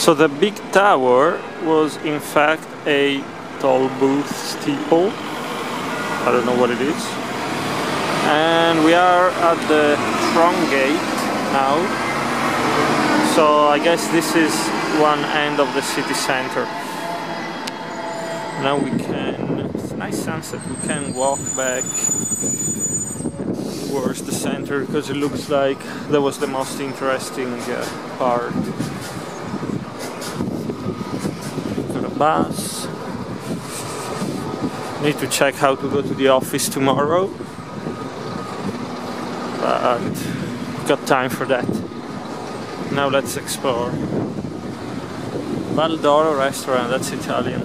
So the big tower was in fact a toll booth steeple. I don't know what it is. And we are at the Tron gate now. So I guess this is one end of the city center. Now we can, it's nice sunset, we can walk back towards the center because it looks like that was the most interesting uh, part. Bus. Need to check how to go to the office tomorrow. But got time for that. Now let's explore. Valdoro restaurant, that's Italian.